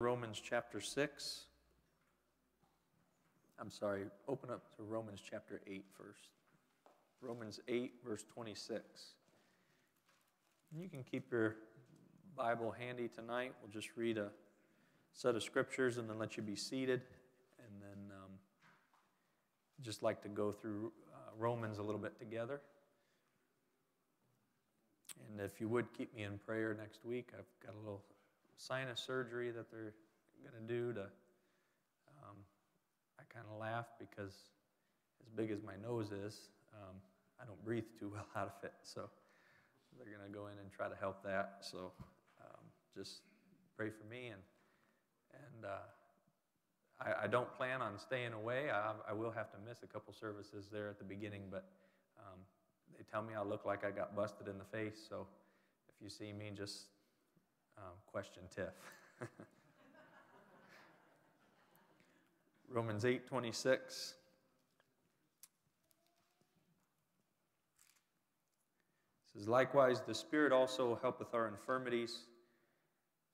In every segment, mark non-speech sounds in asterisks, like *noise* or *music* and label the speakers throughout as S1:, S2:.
S1: Romans chapter 6. I'm sorry, open up to Romans chapter 8 first. Romans 8, verse 26. You can keep your Bible handy tonight. We'll just read a set of scriptures and then let you be seated. And then um, just like to go through uh, Romans a little bit together. And if you would keep me in prayer next week, I've got a little sinus surgery that they're going to do to. Um, I kind of laugh because as big as my nose is, um, I don't breathe too well *laughs* out of it. So they're going to go in and try to help that. So um, just pray for me and and uh, I, I, don't plan on staying away. I, I, will have to miss a couple services there at the beginning, but um, they tell me I look like I got busted in the face. So if you see me, just um, question Tiff. Romans 8 26. says, Likewise, the Spirit also helpeth our infirmities,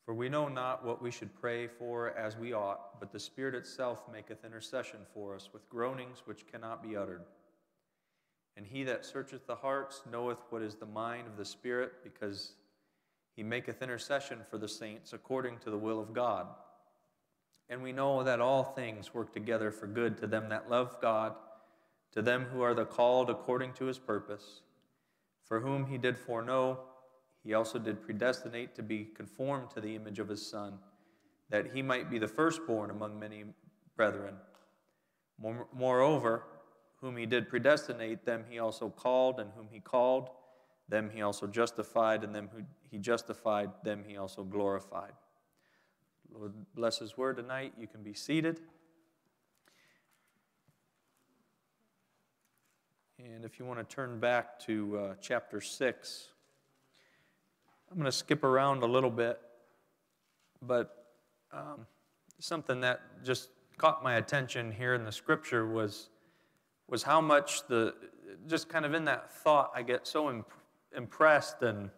S1: for we know not what we should pray for as we ought, but the Spirit itself maketh intercession for us with groanings which cannot be uttered. And he that searcheth the hearts knoweth what is the mind of the Spirit, because he maketh intercession for the saints according to the will of God. And we know that all things work together for good to them that love God, to them who are the called according to his purpose, for whom he did foreknow, he also did predestinate to be conformed to the image of his Son, that he might be the firstborn among many brethren. Moreover, whom he did predestinate, them he also called, and whom he called, them he also justified, and them who he justified, them he also glorified. Lord bless his word tonight. You can be seated. And if you want to turn back to uh, chapter 6, I'm going to skip around a little bit, but um, something that just caught my attention here in the scripture was, was how much the, just kind of in that thought, I get so imp- impressed and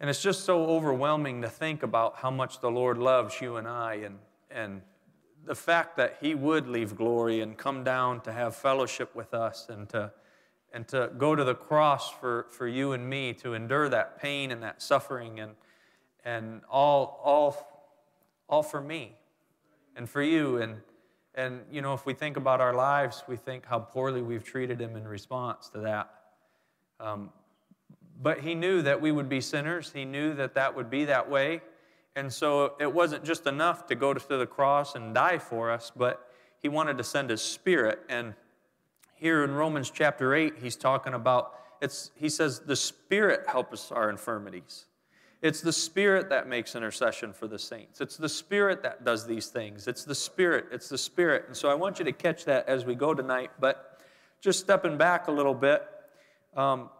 S1: and it's just so overwhelming to think about how much the Lord loves you and I and, and the fact that He would leave glory and come down to have fellowship with us and to, and to go to the cross for, for you and me to endure that pain and that suffering and, and all, all, all for me and for you. And, and, you know, if we think about our lives, we think how poorly we've treated Him in response to that. Um, but he knew that we would be sinners. He knew that that would be that way. And so it wasn't just enough to go to the cross and die for us, but he wanted to send his spirit. And here in Romans chapter 8, he's talking about, it's, he says, the spirit helps us our infirmities. It's the Spirit that makes intercession for the saints. It's the Spirit that does these things. It's the Spirit. It's the Spirit. And so I want you to catch that as we go tonight. But just stepping back a little bit, um,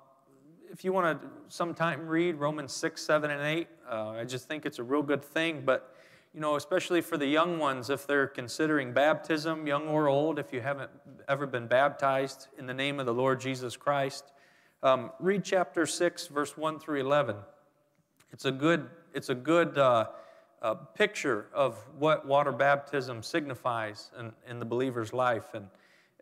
S1: if you want to sometime read Romans 6, 7, and 8, uh, I just think it's a real good thing. But, you know, especially for the young ones, if they're considering baptism, young or old, if you haven't ever been baptized in the name of the Lord Jesus Christ, um, read chapter 6, verse 1 through 11. It's a good, it's a good uh, uh, picture of what water baptism signifies in, in the believer's life. And,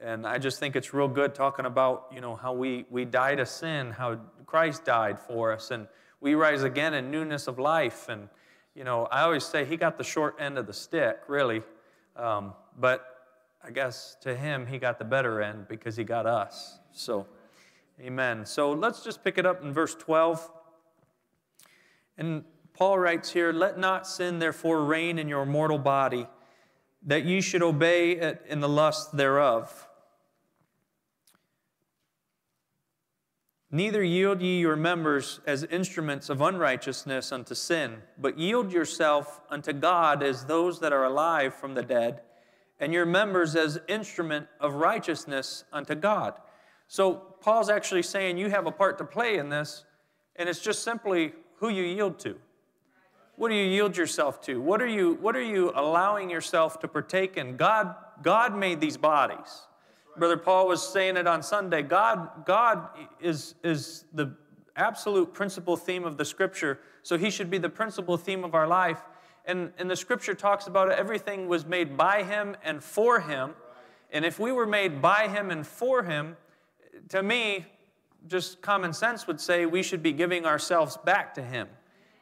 S1: and I just think it's real good talking about, you know, how we, we die to sin, how Christ died for us, and we rise again in newness of life. And, you know, I always say he got the short end of the stick, really. Um, but I guess to him, he got the better end because he got us. So, amen. So let's just pick it up in verse 12. And Paul writes here, Let not sin therefore reign in your mortal body, that ye should obey it in the lust thereof. Neither yield ye your members as instruments of unrighteousness unto sin, but yield yourself unto God as those that are alive from the dead, and your members as instrument of righteousness unto God. So Paul's actually saying you have a part to play in this, and it's just simply who you yield to. What do you yield yourself to? What are you, what are you allowing yourself to partake in? God, God made these bodies. Brother Paul was saying it on Sunday. God, God is, is the absolute principal theme of the scripture, so he should be the principal theme of our life. And, and the scripture talks about it, everything was made by him and for him. And if we were made by him and for him, to me, just common sense would say we should be giving ourselves back to him.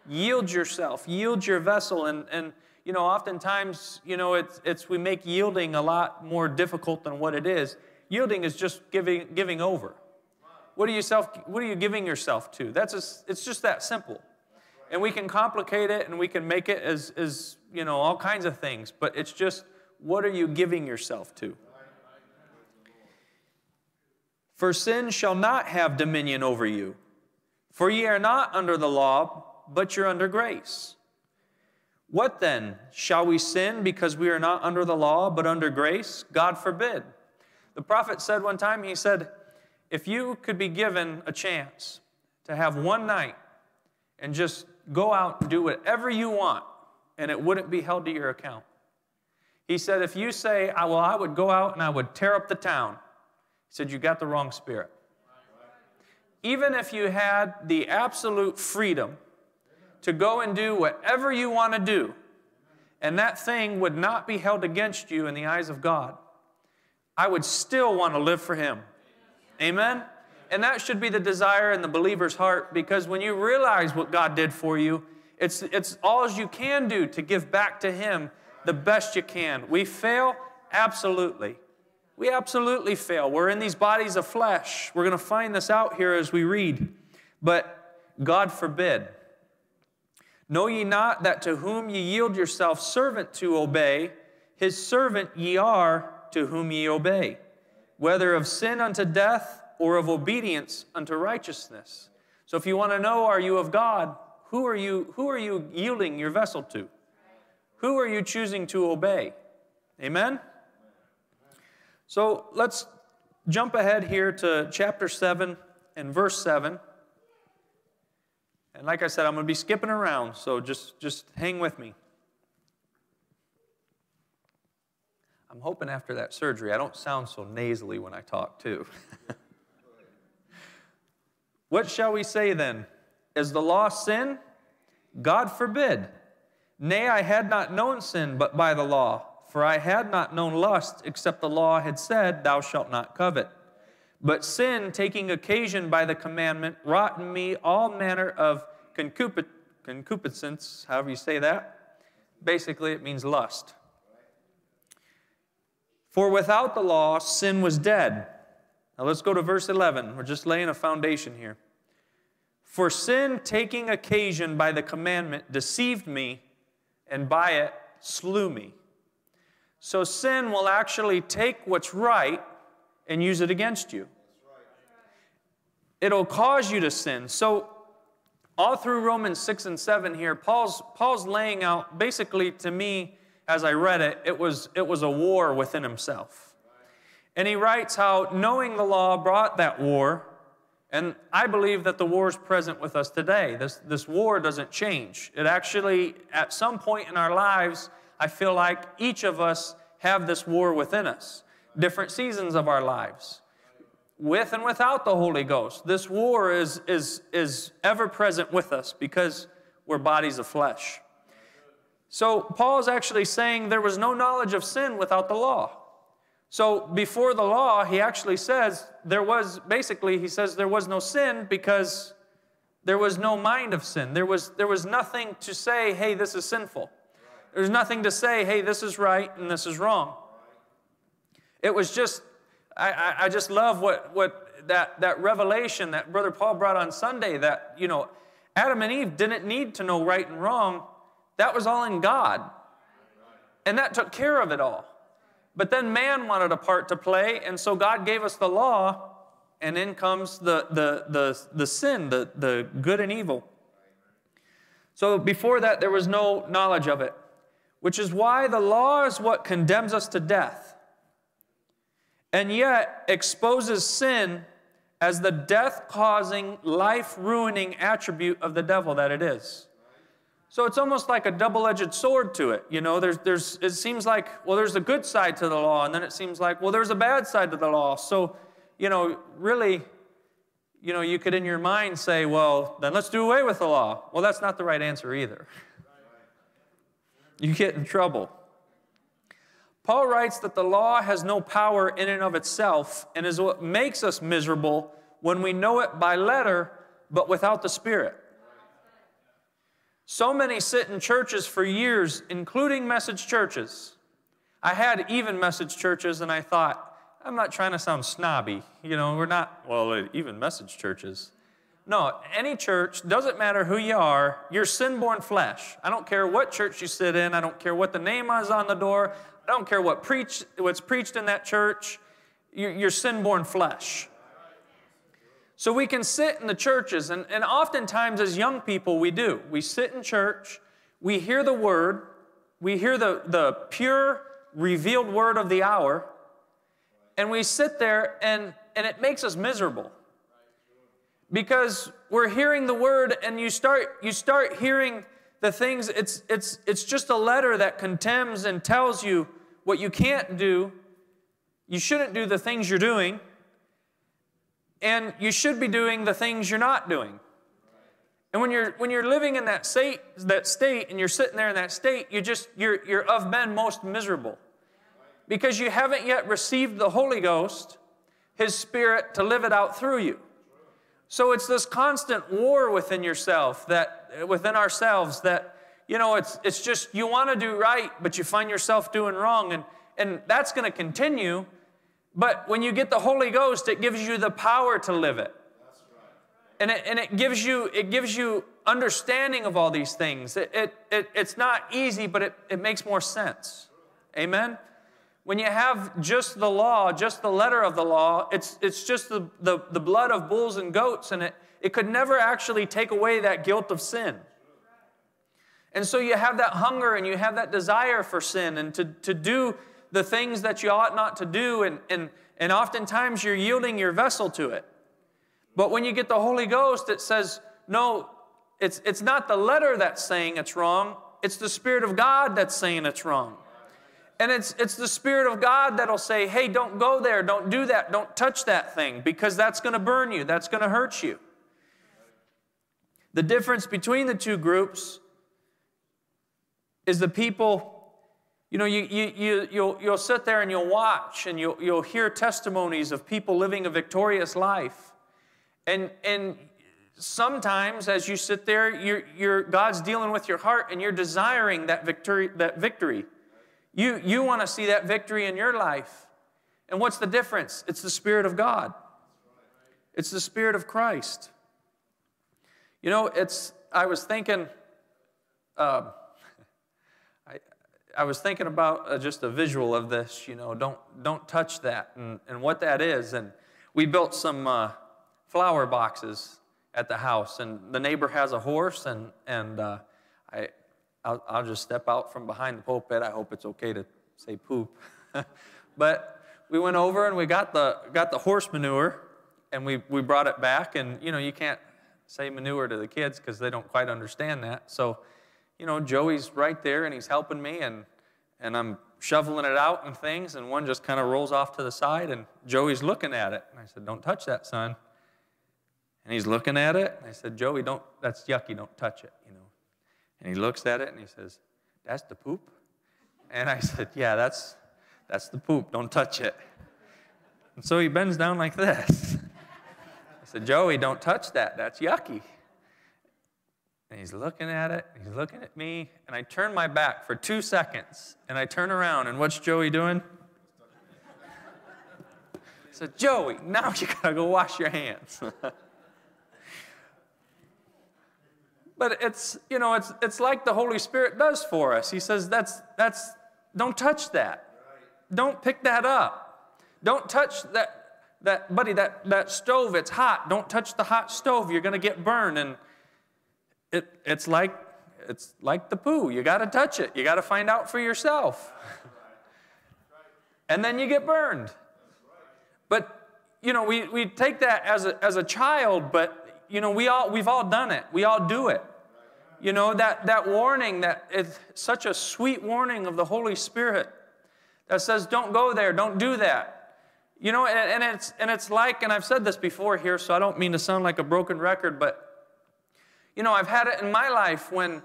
S1: Yield yourself, yield your vessel. And, and you know, oftentimes, you know, it's, it's we make yielding a lot more difficult than what it is. Yielding is just giving, giving over. What are, you self, what are you giving yourself to? That's a, it's just that simple. And we can complicate it and we can make it as, as, you know, all kinds of things, but it's just what are you giving yourself to? For sin shall not have dominion over you. For ye are not under the law, but you're under grace. What then? Shall we sin because we are not under the law, but under grace? God forbid. The prophet said one time, he said, If you could be given a chance to have one night and just go out and do whatever you want, and it wouldn't be held to your account. He said, If you say, Well, I would go out and I would tear up the town, he said, You got the wrong spirit. Even if you had the absolute freedom to go and do whatever you want to do, and that thing would not be held against you in the eyes of God, I would still want to live for Him. Amen? And that should be the desire in the believer's heart because when you realize what God did for you, it's, it's all you can do to give back to Him the best you can. We fail? Absolutely. We absolutely fail. We're in these bodies of flesh. We're going to find this out here as we read. But God forbid. Know ye not that to whom ye yield yourself servant to obey, his servant ye are to whom ye obey, whether of sin unto death or of obedience unto righteousness. So if you want to know, are you of God? Who are you, who are you yielding your vessel to? Who are you choosing to obey? Amen? So let's jump ahead here to chapter 7 and verse 7. And like I said, I'm going to be skipping around, so just, just hang with me. I'm hoping after that surgery I don't sound so nasally when I talk, too. *laughs* what shall we say then? Is the law sin? God forbid. Nay, I had not known sin but by the law. For I had not known lust, except the law had said, Thou shalt not covet. But sin, taking occasion by the commandment, wrought in me all manner of concupiscence, however you say that. Basically, it means lust. For without the law, sin was dead. Now let's go to verse 11. We're just laying a foundation here. For sin, taking occasion by the commandment, deceived me, and by it slew me. So sin will actually take what's right and use it against you. It'll cause you to sin. So all through Romans 6 and 7 here, Paul's, Paul's laying out, basically to me, as I read it, it was, it was a war within himself. And he writes how knowing the law brought that war, and I believe that the war is present with us today. This, this war doesn't change. It actually, at some point in our lives, I feel like each of us have this war within us, different seasons of our lives. With and without the Holy Ghost, this war is, is, is ever present with us because we're bodies of flesh. So, Paul's actually saying there was no knowledge of sin without the law. So, before the law, he actually says there was, basically, he says there was no sin because there was no mind of sin. There was, there was nothing to say, hey, this is sinful. There's nothing to say, hey, this is right and this is wrong. It was just, I, I, just love what, what that, that revelation that Brother Paul brought on Sunday that, you know, Adam and Eve didn't need to know right and wrong. That was all in God. And that took care of it all. But then man wanted a part to play, and so God gave us the law, and in comes the, the, the, the sin, the, the good and evil. So before that, there was no knowledge of it which is why the law is what condemns us to death, and yet exposes sin as the death causing, life ruining attribute of the devil that it is. So it's almost like a double edged sword to it. You know, there's, there's, it seems like, well, there's a good side to the law, and then it seems like, well, there's a bad side to the law. So, you know, really, you know, you could in your mind say, well, then let's do away with the law. Well, that's not the right answer either. you get in trouble. Paul writes that the law has no power in and of itself and is what makes us miserable when we know it by letter but without the Spirit. So many sit in churches for years, including message churches. I had even message churches, and I thought, I'm not trying to sound snobby. You know, we're not, well, even message churches. No, any church, doesn't matter who you are, you're sin born flesh. I don't care what church you sit in, I don't care what the name is on the door, I don't care what preach, what's preached in that church, you're, you're sin born flesh. So we can sit in the churches, and, and oftentimes as young people, we do. We sit in church, we hear the word, we hear the, the pure, revealed word of the hour, and we sit there and, and it makes us miserable. Because we're hearing the word and you start, you start hearing the things, it's, it's, it's just a letter that condemns and tells you what you can't do. You shouldn't do the things you're doing and you should be doing the things you're not doing. And when you're when you're living in that state, that state, and you're sitting there in that state, you just you're you're of men most miserable. Because you haven't yet received the Holy Ghost, His Spirit, to live it out through you. So it's this constant war within yourself that within ourselves that you know it's it's just you want to do right, but you find yourself doing wrong, and and that's going to continue but when you get the Holy Ghost, it gives you the power to live it. And it, and it gives you it gives you understanding of all these things. It, it, it, it's not easy, but it, it makes more sense. Amen? When you have just the law, just the letter of the law, it's, it's just the, the, the blood of bulls and goats, and it, it could never actually take away that guilt of sin. And so you have that hunger and you have that desire for sin and to, to do the things that you ought not to do, and, and, and oftentimes you're yielding your vessel to it. But when you get the Holy Ghost, it says, no, it's, it's not the letter that's saying it's wrong, it's the Spirit of God that's saying it's wrong. And it's, it's the Spirit of God that'll say, hey, don't go there, don't do that, don't touch that thing, because that's going to burn you, that's going to hurt you. The difference between the two groups is the people you know, you, you, you, you'll, you'll sit there and you'll watch and you'll, you'll hear testimonies of people living a victorious life. And, and sometimes as you sit there, you're, you're, God's dealing with your heart and you're desiring that victory. That victory. You, you want to see that victory in your life. And what's the difference? It's the Spirit of God. It's the Spirit of Christ. You know, it's, I was thinking, *laughs* uh, I was thinking about uh, just a visual of this, you know, don't, don't touch that and, and what that is. And we built some uh, flower boxes at the house, and the neighbor has a horse, and, and uh, I, I'll, I'll, just step out from behind the pulpit. I hope it's okay to say poop. *laughs* but we went over and we got the, got the horse manure, and we, we brought it back. And, you know, you can't say manure to the kids because they don't quite understand that. So, you know, Joey's right there and he's helping me, and, and I'm shoveling it out and things, and one just kind of rolls off to the side, and Joey's looking at it. And I said, Don't touch that, son. And he's looking at it, and I said, Joey, don't, that's yucky, don't touch it, you know. And he looks at it and he says, That's the poop? And I said, Yeah, that's, that's the poop, don't touch it. And so he bends down like this. I said, Joey, don't touch that, that's yucky. And he's looking at it, he's looking at me, and I turn my back for two seconds, and I turn around, and what's Joey doing? I said, Joey, now you gotta go wash your hands. *laughs* but it's, you know, it's, it's like the Holy Spirit does for us. He says, that's, that's, don't touch that. Don't pick that up. Don't touch that, that, buddy, that, that stove, it's hot. Don't touch the hot stove. You're gonna get burned. And it, it's like it's like the poo. You got to touch it. You got to find out for yourself. and then you get burned. But you know, we, we take that as a, as a child, but you know, we all we've all done it. We all do it. You know, that, that warning that is such a sweet warning of the Holy Spirit that says, don't go there, don't do that. You know, and, and, it's, and it's like, and I've said this before here, so I don't mean to sound like a broken record, but you know, I've had it in my life when,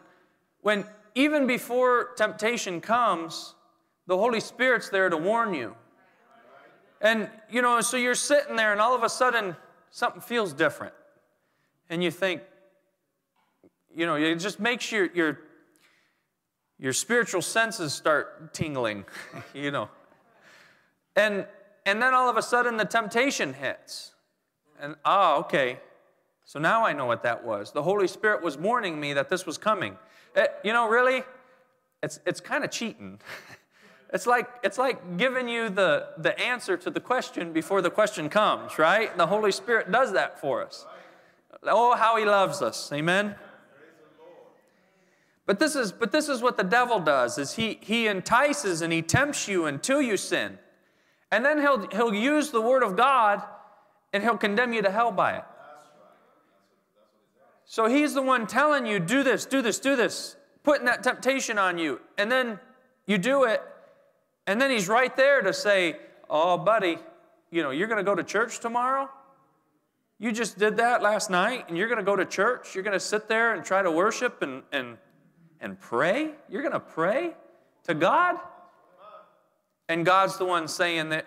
S1: when even before temptation comes, the Holy Spirit's there to warn you. And, you know, so you're sitting there and all of a sudden something feels different. And you think, you know, it just makes your, your, your spiritual senses start tingling, *laughs* you know. And, and then all of a sudden the temptation hits. And, ah, okay. So now I know what that was. The Holy Spirit was warning me that this was coming. It, eh, you know, really, it's, it's kind of cheating. *laughs* It's like, it's like giving you the, the answer to the question before the question comes, right? The Holy Spirit does that for us. Oh, how He loves us. Amen? But this is, but this is what the devil does, is he, he entices and he tempts you until you sin. And then he'll, he'll use the word of God and he'll condemn you to hell by it. So he's the one telling you, do this, do this, do this, putting that temptation on you. And then you do it, and then he's right there to say, oh, buddy, you know, you're going to go to church tomorrow? You just did that last night, and you're going to go to church? You're going to sit there and try to worship and, and, and pray? You're going to pray to God? And God's the one saying that,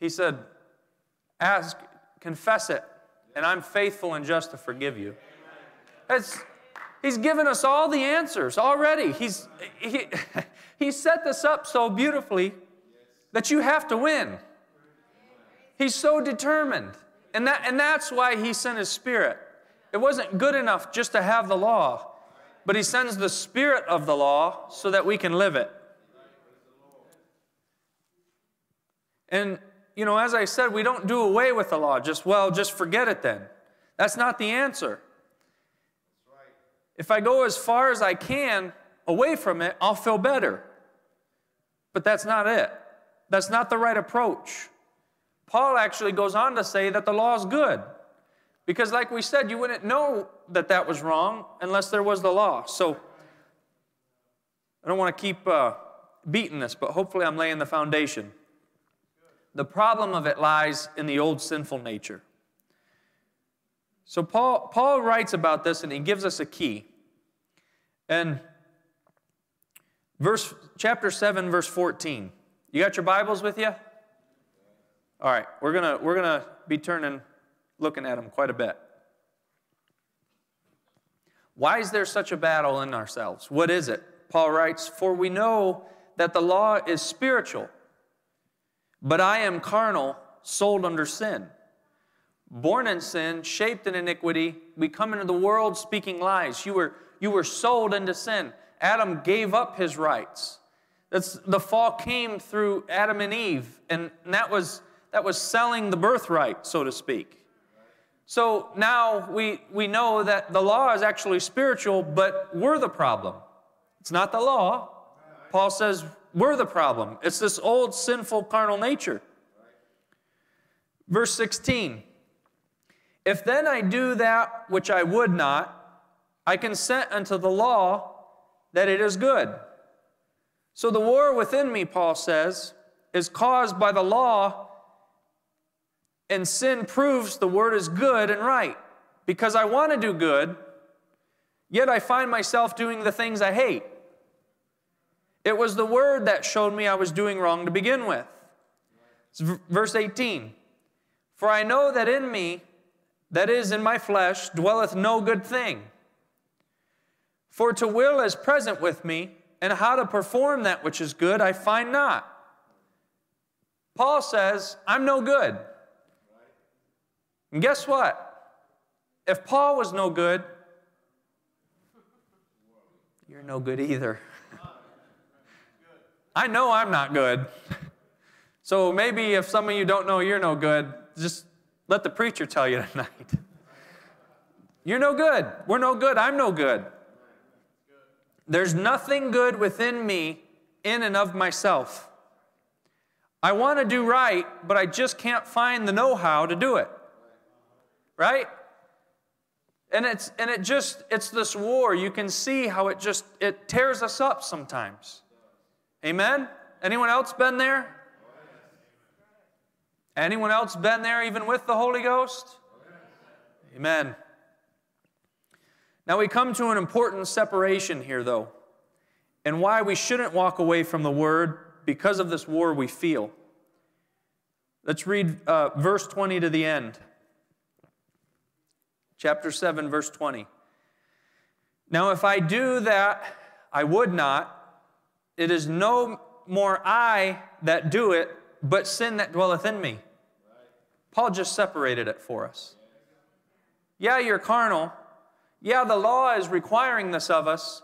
S1: He said, ask, confess it, and I'm faithful and just to forgive you. It's, he's given us all the answers already. He's, he, *laughs* he set this up so beautifully that you have to win. He's so determined. And, that, and that's why he sent his spirit. It wasn't good enough just to have the law, but he sends the spirit of the law so that we can live it. And you know, as I said, we don't do away with the law. Just, well, just forget it then. That's not the answer. If I go as far as I can away from it, I'll feel better. But that's not it. That's not the right approach. Paul actually goes on to say that the law is good. Because, like we said, you wouldn't know that that was wrong unless there was the law. So, I don't want to keep uh, beating this, but hopefully I'm laying the foundation. The problem of it lies in the old sinful nature. So Paul, Paul writes about this and he gives us a key. And verse chapter 7 verse 14. You got your Bibles with you? All right, we're going to we're to be turning looking at them quite a bit. Why is there such a battle in ourselves? What is it? Paul writes, "For we know that the law is spiritual, but I am carnal, sold under sin. Born in sin, shaped in iniquity, we come into the world speaking lies. You were, you were sold into sin. Adam gave up his rights. That's, the fall came through Adam and Eve, and that was, that was selling the birthright, so to speak. So now we, we know that the law is actually spiritual, but we're the problem. It's not the law. Paul says we're the problem. It's this old sinful carnal nature. Verse 16 If then I do that which I would not, I consent unto the law that it is good. So the war within me, Paul says, is caused by the law, and sin proves the word is good and right. Because I want to do good, yet I find myself doing the things I hate. It was the word that showed me I was doing wrong to begin with. It's verse 18 For I know that in me, that is in my flesh, dwelleth no good thing. For to will is present with me, and how to perform that which is good I find not. Paul says, I'm no good. And guess what? If Paul was no good, you're no good either. I know I'm not good. So maybe if some of you don't know you're no good, just let the preacher tell you tonight. You're no good. We're no good. I'm no good. There's nothing good within me in and of myself. I want to do right, but I just can't find the know how to do it. Right? And it's and it just it's this war. You can see how it just it tears us up sometimes. Amen? Anyone else been there? Anyone else been there even with the Holy Ghost? Amen. Now we come to an important separation here, though. and why we shouldn't walk away from the word because of this war we feel. Let's read uh, verse 20 to the end. Chapter 7, verse 20. Now, if I do that I would not, it is no more I that do it, but sin that dwelleth in me. Paul just separated it for us. Yeah, you're carnal. Yeah, the law is requiring this of us.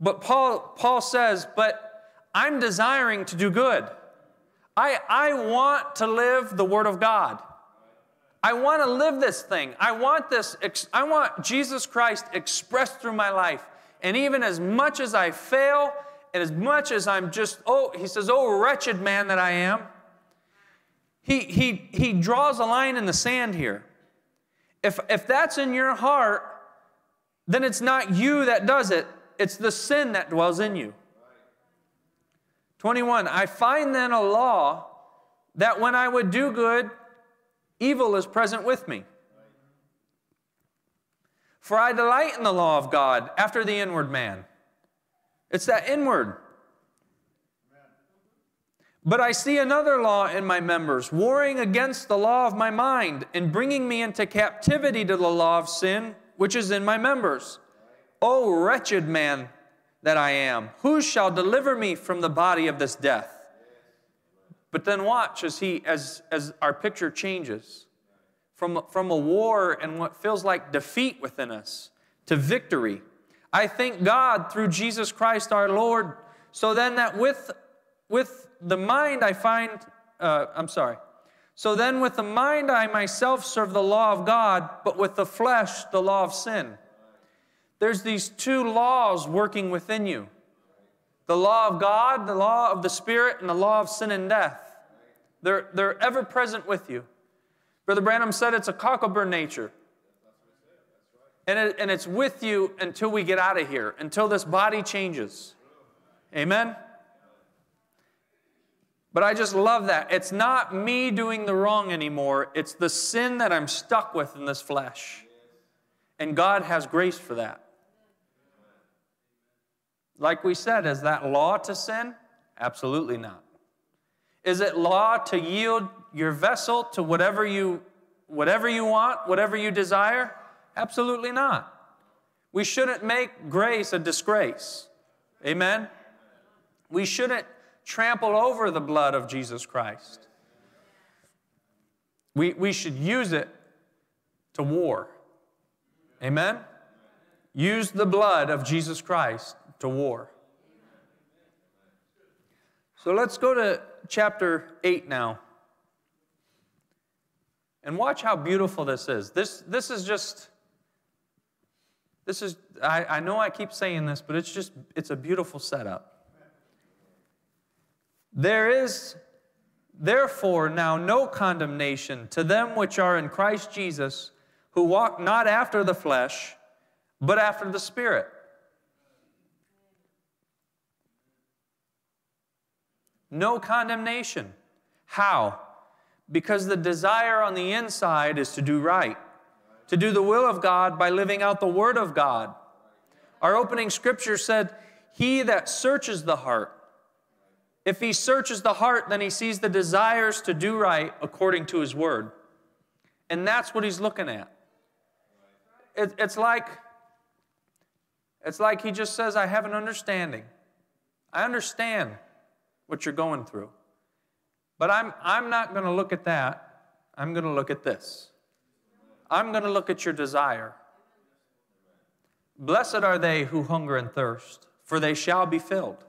S1: But Paul, Paul says, but I'm desiring to do good. I, I want to live the Word of God. I want to live this thing. I want this, I want Jesus Christ expressed through my life. And even as much as I fail, and as much as I'm just, oh, he says, oh, wretched man that I am, he, he, he draws a line in the sand here. If, if that's in your heart, then it's not you that does it, it's the sin that dwells in you. 21, I find then a law that when I would do good, evil is present with me. For I delight in the law of God after the inward man. It's that inward. But I see another law in my members, warring against the law of my mind and bringing me into captivity to the law of sin which is in my members. O wretched man that I am, who shall deliver me from the body of this death? But then watch as he as as our picture changes from, from a war and what feels like defeat within us to victory. I thank God through Jesus Christ our Lord, so then that with, with the mind I find, uh, I'm sorry, so then, with the mind, I myself serve the law of God, but with the flesh, the law of sin. There's these two laws working within you the law of God, the law of the Spirit, and the law of sin and death. They're, they're ever present with you. Brother Branham said it's a cockleburn nature. And, it, and it's with you until we get out of here, until this body changes. Amen? But I just love that. It's not me doing the wrong anymore, it's the sin that I'm stuck with in this flesh. And God has grace for that. Like we said, is that law to sin? Absolutely not. Is it law to yield your vessel to whatever you whatever you want, whatever you desire? Absolutely not. We shouldn't make grace a disgrace. Amen. We shouldn't trample over the blood of Jesus Christ. We, we should use it to war. Amen? Use the blood of Jesus Christ to war. So let's go to chapter 8 now. And watch how beautiful this is. This, this is just, this is, I, I know I keep saying this, but it's just, it's a beautiful setup. There is therefore now no condemnation to them which are in Christ Jesus, who walk not after the flesh, but after the Spirit. No condemnation. How? Because the desire on the inside is to do right, to do the will of God by living out the Word of God. Our opening scripture said, He that searches the heart if he searches the heart, then he sees the desires to do right according to his word. And that's what he's looking at. It, it's like it's like he just says, I have an understanding. I understand what you're going through. But I'm, I'm not going to look at that. I'm going to look at this. I'm going to look at your desire. Blessed are they who hunger and thirst, for they shall be filled.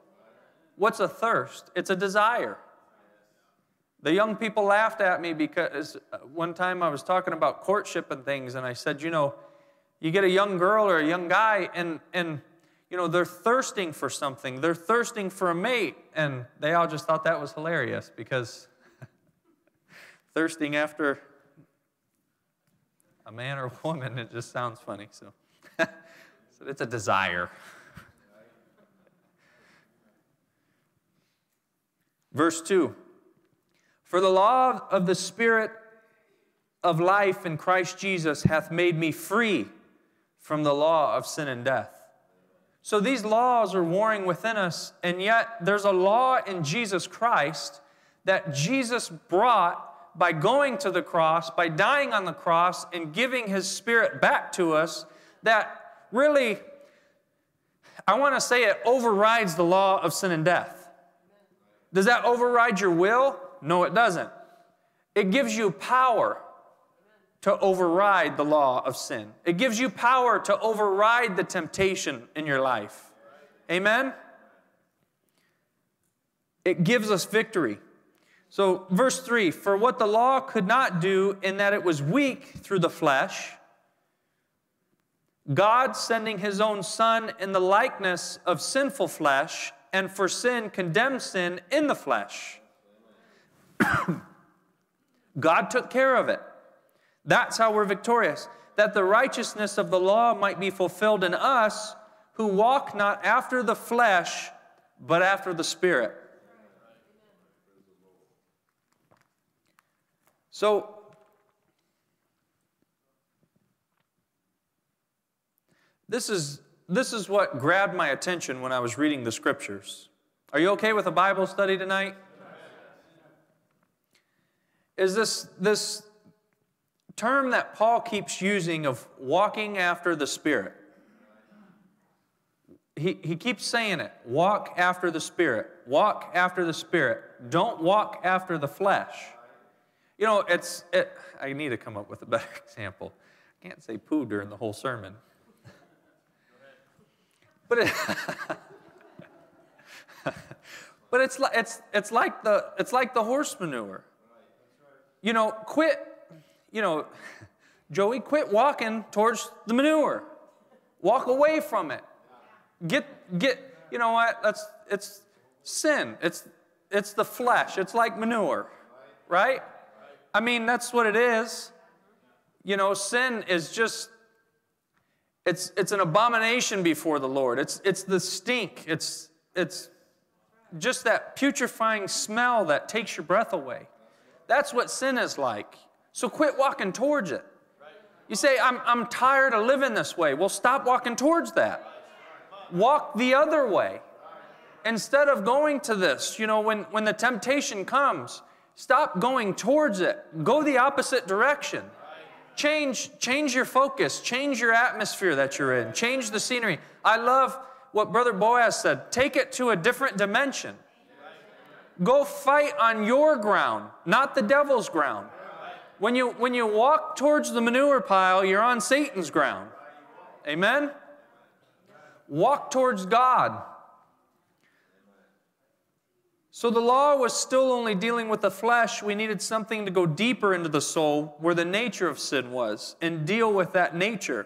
S1: What's a thirst? It's a desire. The young people laughed at me because uh, one time I was talking about courtship and things, and I said, you know, you get a young girl or a young guy, and, and you know, they're thirsting for something. They're thirsting for a mate. And they all just thought that was hilarious because *laughs* thirsting after a man or a *laughs* woman, it just sounds funny. So, *laughs* so it's a desire. Verse 2 For the law of the Spirit of life in Christ Jesus hath made me free from the law of sin and death. So these laws are warring within us, and yet there's a law in Jesus Christ that Jesus brought by going to the cross, by dying on the cross, and giving his spirit back to us that really, I want to say it overrides the law of sin and death. Does that override your will? No, it doesn't. It gives you power to override the law of sin. It gives you power to override the temptation in your life. Amen? It gives us victory. So, verse 3 For what the law could not do, in that it was weak through the flesh, God sending his own Son in the likeness of sinful flesh, and for sin condemned sin in the flesh. *coughs* God took care of it. That's how we're victorious. That the righteousness of the law might be fulfilled in us who walk not after the flesh, but after the Spirit. So, this is, this is what grabbed my attention when I was reading the scriptures. Are you okay with a Bible study tonight? Is this, this term that Paul keeps using of walking after the Spirit. He, he keeps saying it walk after the Spirit, walk after the Spirit. Don't walk after the flesh. You know, it's, it, I need to come up with a better *laughs* example. I can't say poo during the whole sermon. But it, *laughs* but it's, it's, it's, like the, it's like the horse manure. You know, quit you know, Joey, quit walking towards the manure. Walk away from it. Get, get, you know what? That's, it's sin. It's, it's the flesh. It's like manure, right? I mean, that's what it is. You know, sin is just, it's, it's an abomination before the Lord. It's, it's the stink. It's, it's just that putrefying smell that takes your breath away. That's what sin is like. So quit walking towards it. You say, I'm, I'm tired of living this way. Well, stop walking towards that. Walk the other way. Instead of going to this, you know, when, when the temptation comes, stop going towards it. Go the opposite direction. Change, change your focus, change your atmosphere that you're in, change the scenery. I love what Brother Boaz said take it to a different dimension. Go fight on your ground, not the devil's ground. When you, when you walk towards the manure pile, you're on Satan's ground. Amen? Walk towards God. So the law was still only dealing with the flesh. We needed something to go deeper into the soul where the nature of sin was and deal with that nature.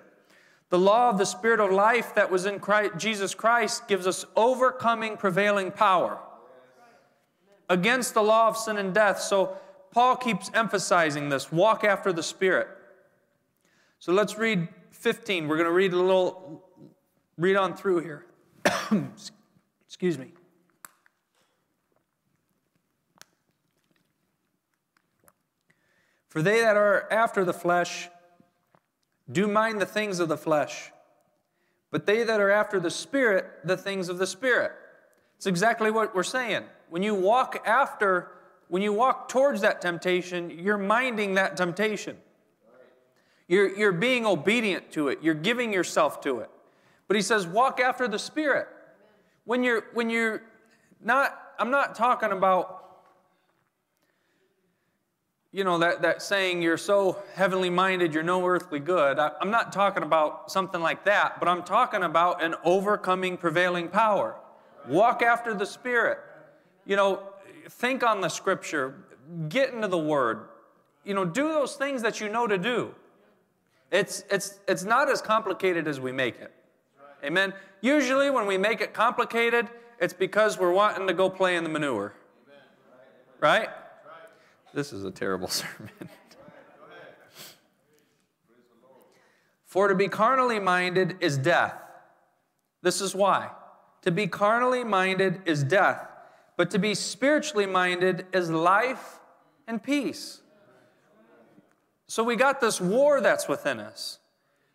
S1: The law of the Spirit of life that was in Christ, Jesus Christ gives us overcoming prevailing power against the law of sin and death. So Paul keeps emphasizing this walk after the Spirit. So let's read 15. We're going to read a little, read on through here. *coughs* Excuse me. For they that are after the flesh do mind the things of the flesh, but they that are after the Spirit, the things of the Spirit. It's exactly what we're saying. When you walk after when you walk towards that temptation, you're minding that temptation. You're, you're being obedient to it. You're giving yourself to it. But he says, walk after the Spirit. When you're, when you're not, I'm not talking about, you know, that, that saying, you're so heavenly minded, you're no earthly good. I, I'm not talking about something like that, but I'm talking about an overcoming prevailing power. Walk after the Spirit. You know, think on the scripture, get into the word. You know, do those things that you know to do. It's, it's, it's not as complicated as we make it. Amen. Usually, when we make it complicated, it's because we're wanting to go play in the manure. Right? This is a terrible *laughs* sermon. For to be carnally minded is death. This is why. To be carnally minded is death, but to be spiritually minded is life and peace. So we got this war that's within us.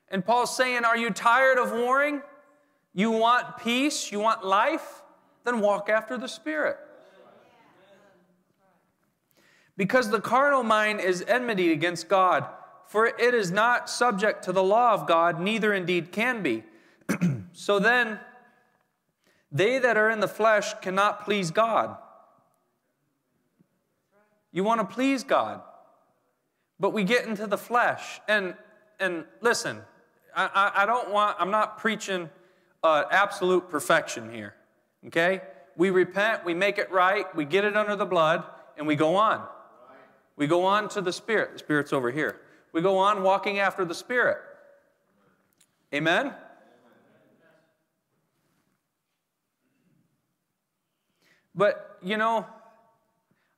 S1: And Paul's saying, Are you tired of warring? You want peace? You want life? Then walk after the Spirit. Because the carnal mind is enmity against God, for it is not subject to the law of God, neither indeed can be. *clears throat* so then, they that are in the flesh cannot please God. You want to please God, but we get into the flesh. And, and listen, I, I, don't want, I'm not preaching uh, absolute perfection here, okay? We repent, we make it right, we get it under the blood, and we go on. We go on to the Spirit. The Spirit's over here. We go on walking after the Spirit. Amen? But, you know,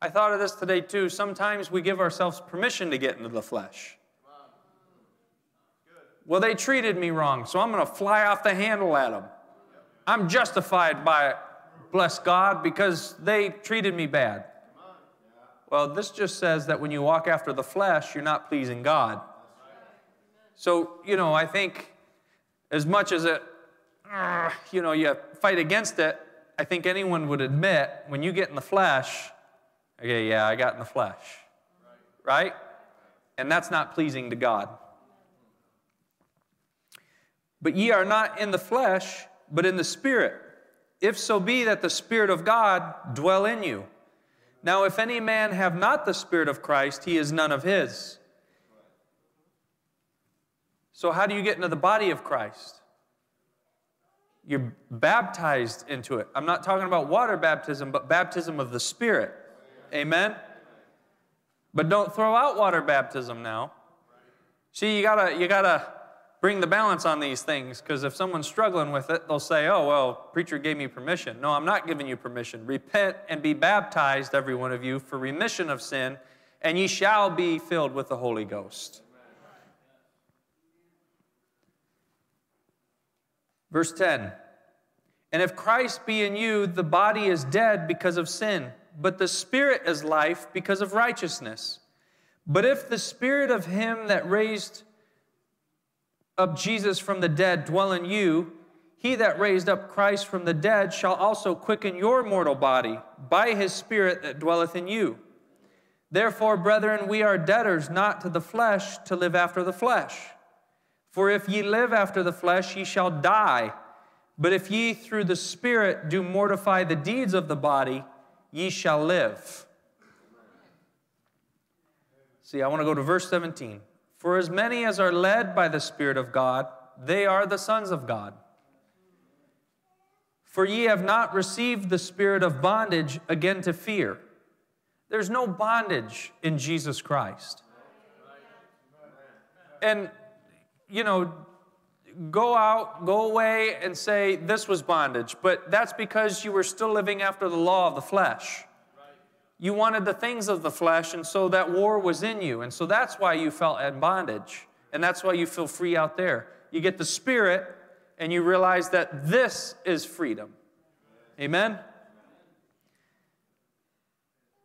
S1: I thought of this today too. Sometimes we give ourselves permission to get into the flesh. Well, they treated me wrong, so I'm going to fly off the handle at them. I'm justified by it, bless God, because they treated me bad. Well, this just says that when you walk after the flesh, you're not pleasing God. So, you know, I think as much as it, uh, you know, you fight against it, I think anyone would admit when you get in the flesh, okay, yeah, I got in the flesh. Right? And that's not pleasing to God. But ye are not in the flesh, but in the Spirit, if so be that the Spirit of God dwell in you. Now, if any man have not the Spirit of Christ, he is none of his. So, how do you get into the body of Christ? You're baptized into it. I'm not talking about water baptism, but baptism of the Spirit. Amen? But don't throw out water baptism now. See, you gotta, you gotta bring the balance on these things because if someone's struggling with it, they'll say, oh, well, preacher gave me permission. No, I'm not giving you permission. Repent and be baptized, every one of you, for remission of sin, and ye shall be filled with the Holy Ghost. Verse 10 And if Christ be in you, the body is dead because of sin, but the spirit is life because of righteousness. But if the spirit of him that raised up Jesus from the dead dwell in you, he that raised up Christ from the dead shall also quicken your mortal body by his Spirit that dwelleth in you. Therefore, brethren, we are debtors not to the flesh to live after the flesh. For if ye live after the flesh, ye shall die. But if ye through the Spirit do mortify the deeds of the body, ye shall live. See, I want to go to verse 17. For as many as are led by the Spirit of God, they are the sons of God. For ye have not received the spirit of bondage again to fear. There's no bondage in Jesus Christ. And, you know, go out, go away, and say this was bondage, but that's because you were still living after the law of the flesh. You wanted the things of the flesh, and so that war was in you. And so that's why you felt in bondage. And that's why you feel free out there. You get the Spirit, and you realize that this is freedom. Amen?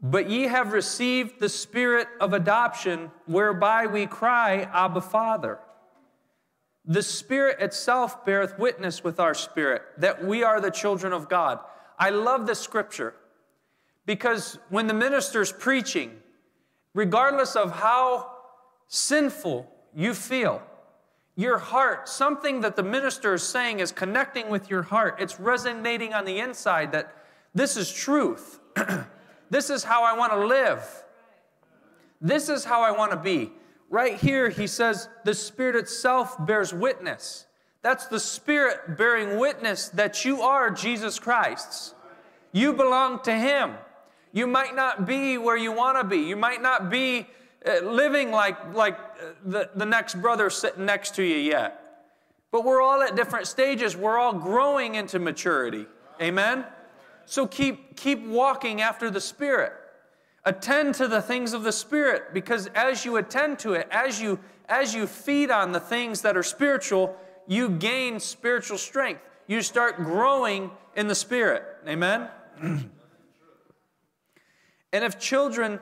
S1: But ye have received the Spirit of adoption, whereby we cry, Abba, Father. The Spirit itself beareth witness with our spirit that we are the children of God. I love this scripture because when the minister's preaching, regardless of how sinful you feel, your heart, something that the minister is saying is connecting with your heart. It's resonating on the inside that this is truth. *clears throat* this is how I want to live. This is how I want to be. Right here, he says, the Spirit itself bears witness. That's the Spirit bearing witness that you are Jesus Christ's. You belong to Him. You might not be where you want to be. You might not be uh, living like, like uh, the, the next brother sitting next to you yet. But we're all at different stages. We're all growing into maturity. Amen? So keep, keep walking after the Spirit. Attend to the things of the Spirit because as you attend to it, as you, as you feed on the things that are spiritual, you gain spiritual strength. You start growing in the Spirit. Amen? *clears throat* And if children,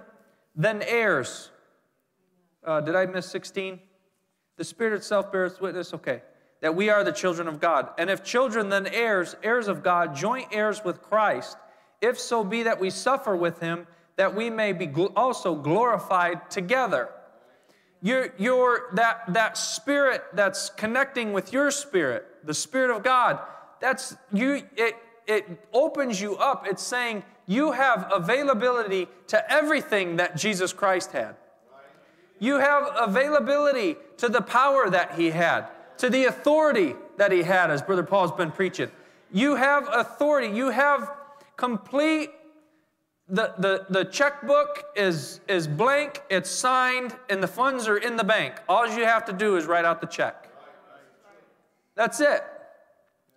S1: then heirs. Uh, did I miss 16? The Spirit itself bears witness. Okay. that we are the children of God. And if children, then heirs, heirs of God, joint heirs with Christ, if so be that we suffer with him, that we may be also glorified together. Your, your, that, that spirit that's connecting with your spirit, the Spirit of God, that's you, it, it opens you up. It's saying you have availability to everything that Jesus Christ had. You have availability to the power that he had to the authority that he had, as Brother Paul's been preaching. You have authority. You have complete, the, the, the checkbook is, is blank, it's signed, and the funds are in the bank. All you have to do is write out the check. That's it.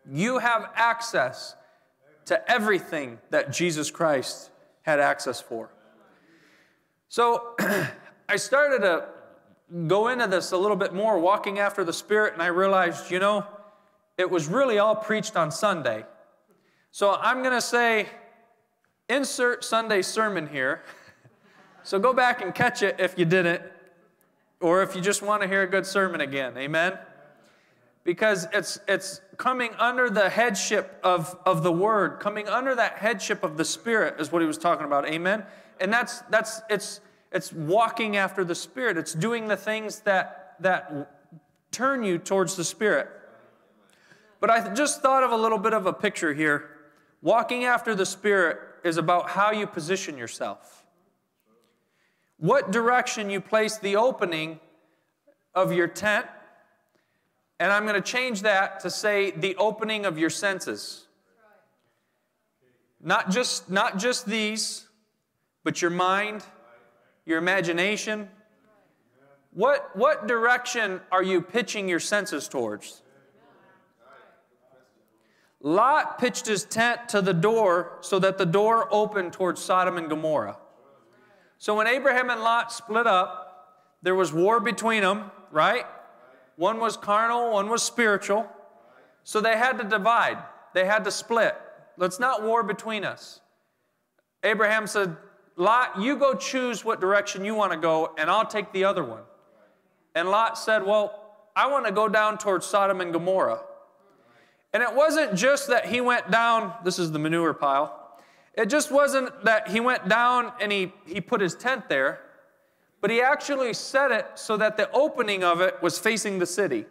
S1: You have access to everything that Jesus Christ had access for. So *clears throat* I started to go into this a little bit more, walking after the Spirit, and I realized, you know, it was really all preached on Sunday. So I'm going to say, insert Sunday sermon here. *laughs* So go back and catch it if you didn't, or if you just want to hear a good sermon again. Amen? Because it's, it's coming under the headship of, of the Word, coming under that headship of the Spirit is what he was talking about. Amen? And that's, that's it's, it's walking after the Spirit. It's doing the things that, that turn you towards the Spirit. But I just thought of a little bit of a picture here. Walking after the Spirit is about how you position yourself. What direction you place the opening of your tent, and I'm going to change that to say the opening of your senses. Not just, not just these, but your mind, your imagination? What, what direction are you pitching your senses towards? Lot pitched his tent to the door so that the door opened towards Sodom and Gomorrah. So when Abraham and Lot split up, there was war between them, right? One was carnal, one was spiritual. So they had to divide, they had to split. Let's not war between us. Abraham said, Lot, you go choose what direction you want to go, and I'll take the other one. And Lot said, Well, I want to go down towards Sodom and Gomorrah. And it wasn't just that he went down, this is the manure pile. It just wasn't that he went down and he, he put his tent there, but he actually set it so that the opening of it was facing the city.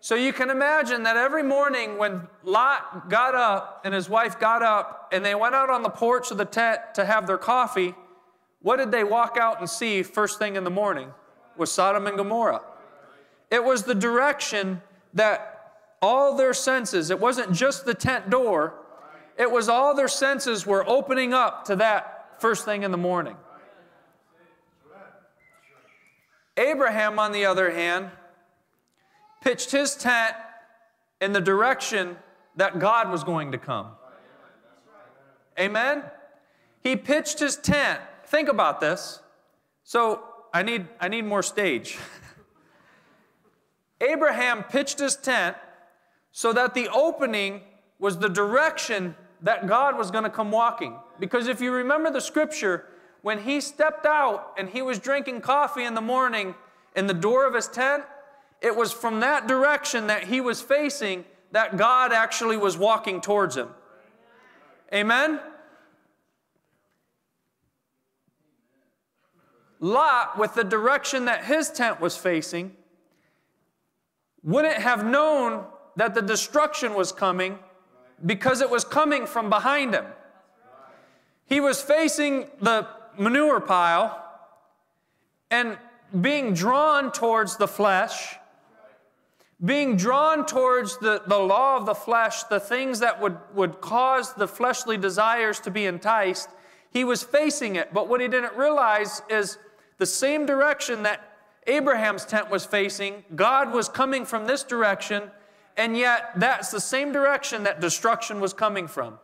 S1: So you can imagine that every morning when Lot got up and his wife got up and they went out on the porch of the tent to have their coffee, what did they walk out and see first thing in the morning? Was Sodom and Gomorrah. It was the direction that all their senses, it wasn't just the tent door, it was all their senses were opening up to that first thing in the morning. Abraham, on the other hand, pitched his tent in the direction that God was going to come. Amen? He pitched his tent. Think about this. So I need, I need more stage. *laughs* Abraham pitched his tent so that the opening was the direction that God was going to come walking. Because if you remember the scripture, when he stepped out and he was drinking coffee in the morning in the door of his tent, it was from that direction that he was facing that God actually was walking towards him. Amen? Lot, with the direction that his tent was facing, wouldn't have known that the destruction was coming because it was coming from behind him. He was facing the manure pile and being drawn towards the flesh being drawn towards the, the law of the flesh, the things that would, would cause the fleshly desires to be enticed, he was facing it. But what he didn't realize is the same direction that Abraham's tent was facing, God was coming from this direction, and yet that's the same direction that destruction was coming from.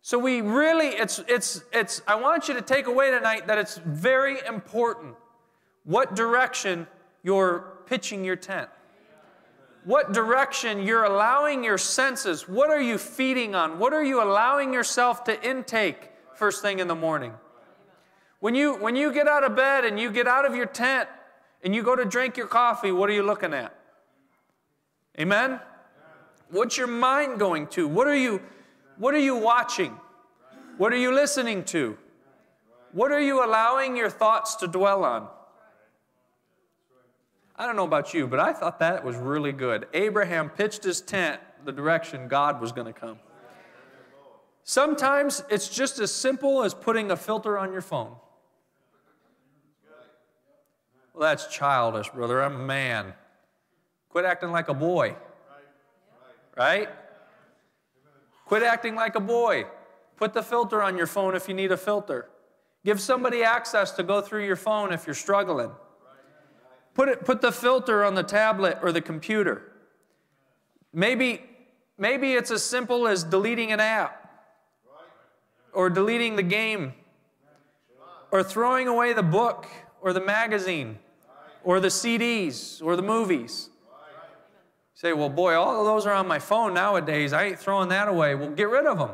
S1: So we really, it's, it's, it's, I want you to take away tonight that it's very important what direction you're pitching your tent what direction you're allowing your senses. What are you feeding on? What are you allowing yourself to intake first thing in the morning? When you, when you get out of bed and you get out of your tent and you go to drink your coffee, what are you looking at? Amen? What's your mind going to? What are you what are you watching? What are you listening to? What are you allowing your thoughts to dwell on? I don't know about you, but I thought that was really good. Abraham pitched his tent the direction God was going to come. Sometimes it's just as simple as putting a filter on your phone. Well, that's childish, brother. I'm a man. Quit acting like a boy. Right? Quit acting like a boy. Put the filter on your phone if you need a filter. Give somebody access to go through your phone if you're struggling. Put, it, put the filter on the tablet or the computer. Maybe, maybe it's as simple as deleting an app or deleting the game or throwing away the book or the magazine or the CDs or the movies. Say, well, boy, all of those are on my phone nowadays. I ain't throwing that away. Well, get rid of them.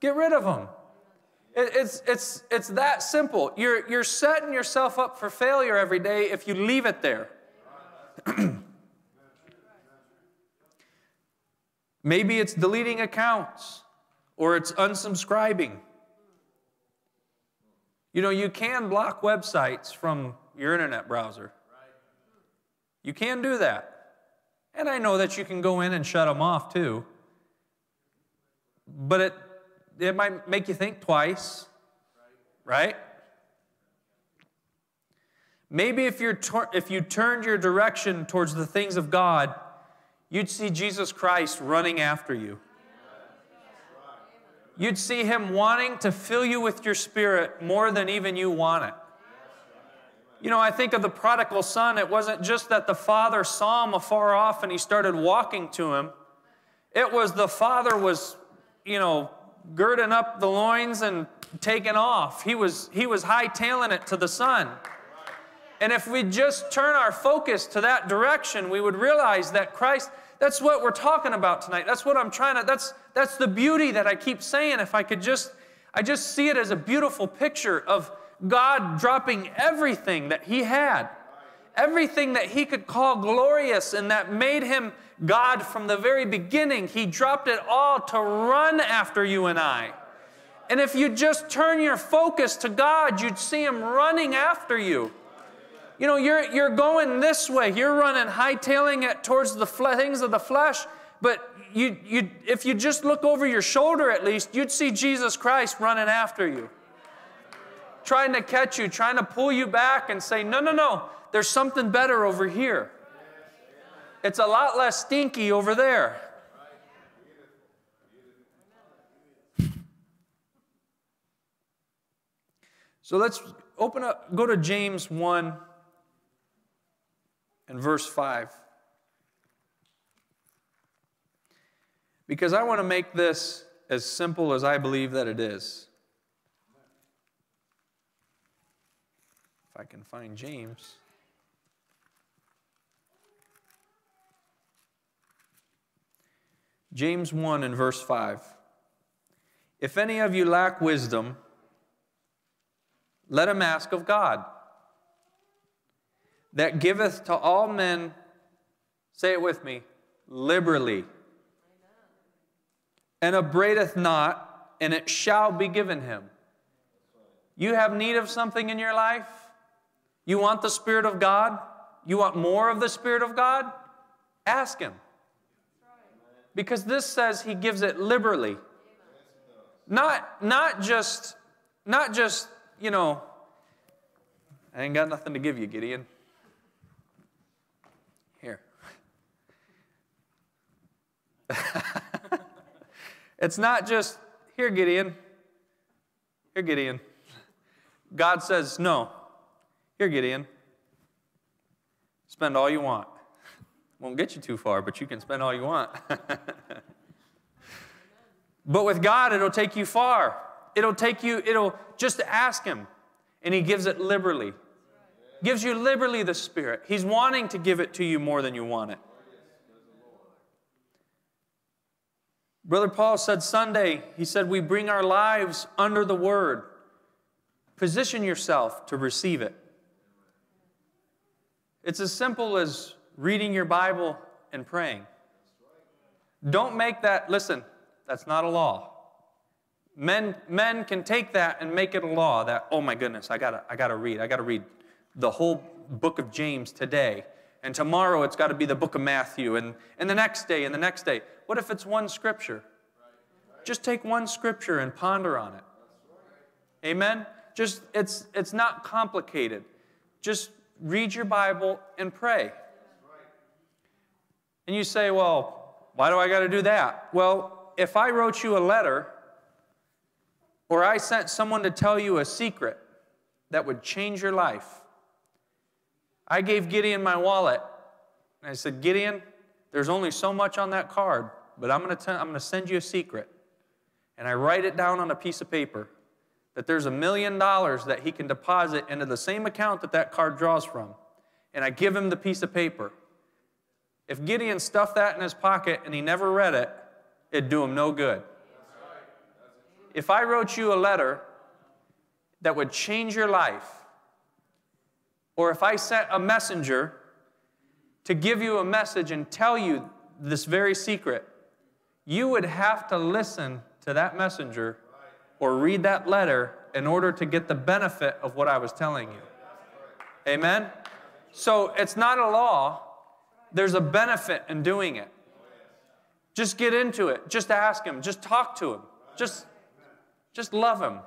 S1: Get rid of them. It's, it's, it's that simple. You're, you're setting yourself up for failure every day if you leave it there. *clears throat* Maybe it's deleting accounts or it's unsubscribing. You know, you can block websites from your internet browser. You can do that. And I know that you can go in and shut them off too. But it it might make you think twice, right? Maybe if, you're if you turned your direction towards the things of God, you'd see Jesus Christ running after you. You'd see him wanting to fill you with your spirit more than even you want it. You know, I think of the prodigal son. It wasn't just that the father saw him afar off and he started walking to him. It was the father was, you know, girding up the loins and taking off. He was, he was hightailing it to the son. And if we just turn our focus to that direction, we would realize that Christ, that's what we're talking about tonight. That's what I'm trying to, that's, that's the beauty that I keep saying. If I could just, I just see it as a beautiful picture of God dropping everything that He had, everything that He could call glorious and that made Him God, from the very beginning, He dropped it all to run after you and I. And if you just turn your focus to God, you'd see Him running after you. You know, you're, you're going this way, you're running, hightailing it towards the things of the flesh, but you, you, if you just look over your shoulder at least, you'd see Jesus Christ running after you, trying to catch you, trying to pull you back and say, No, no, no, there's something better over here. It's a lot less stinky over there. So let's open up, go to James 1 and verse 5. Because I want to make this as simple as I believe that it is. If I can find James. James 1 and verse 5. If any of you lack wisdom, let him ask of God, that giveth to all men, say it with me, liberally, and upbraideth not, and it shall be given him. You have need of something in your life? You want the Spirit of God? You want more of the Spirit of God? Ask Him. Because this says he gives it liberally. Not, not just, not just, you know, I ain't got nothing to give you, Gideon. Here. *laughs* it's not just, here, Gideon. Here, Gideon. God says, no. Here, Gideon. Spend all you want. *laughs* Won't get you too far, but you can spend all you want. *laughs* but with God, it'll take you far. It'll take you, it'll just ask Him, and He gives it liberally. Gives you liberally the Spirit. He's wanting to give it to you more than you want it. Brother Paul said Sunday, he said, We bring our lives under the Word. Position yourself to receive it. It's as simple as reading your Bible and praying. Don't make that, listen, that's not a law. Men, men can take that and make it a law that, oh my goodness, I gotta, I gotta read. I gotta read the whole book of James today. And tomorrow it's got to be the book of Matthew. And, and the next day and the next day. What if it's one scripture? Just take one scripture and ponder on it. Amen? Just, it's, it's not complicated. Just read your Bible and pray. And you say, well, why do I got to do that? Well, if I wrote you a letter or I sent someone to tell you a secret that would change your life, I gave Gideon my wallet and I said, Gideon, there's only so much on that card, but I'm going to send you a secret. And I write it down on a piece of paper that there's a million dollars that he can deposit into the same account that that card draws from. And I give him the piece of paper. If Gideon stuffed that in his pocket and he never read it, it'd do him no good. If I wrote you a letter that would change your life, or if I sent a messenger to give you a message and tell you this very secret, you would have to listen to that messenger or read that letter in order to get the benefit of what I was telling you. Amen? So it's not a law, there's a benefit in doing it. Just get into it. Just ask him. Just talk to him. Just, just love him.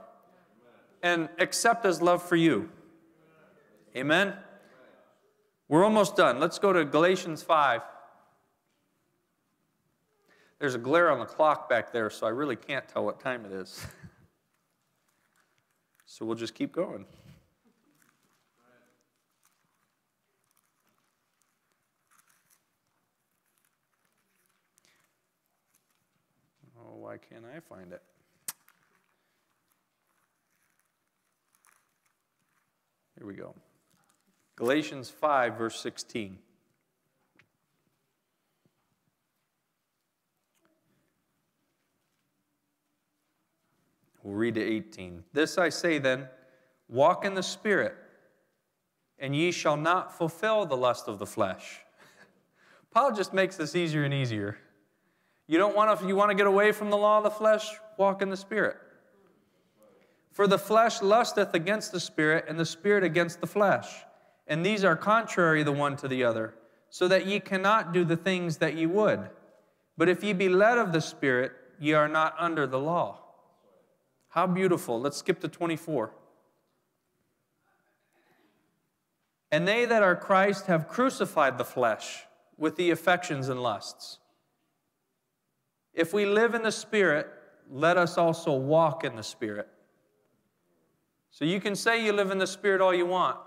S1: And accept his love for you. Amen? We're almost done. Let's go to Galatians 5. There's a glare on the clock back there, so I really can't tell what time it is. *laughs* so we'll just keep going. Oh, why can't I find it? Here we go. Galatians 5, verse 16. We'll read to 18. This I say then walk in the Spirit, and ye shall not fulfill the lust of the flesh. *laughs* Paul just makes this easier and easier. You don't want to, you want to get away from the law of the flesh? Walk in the Spirit. For the flesh lusteth against the Spirit, and the Spirit against the flesh and these are contrary the one to the other, so that ye cannot do the things that ye would. But if ye be led of the Spirit, ye are not under the law. How beautiful. Let's skip to 24. And they that are Christ have crucified the flesh with the affections and lusts. If we live in the Spirit, let us also walk in the Spirit. So you can say you live in the Spirit all you want.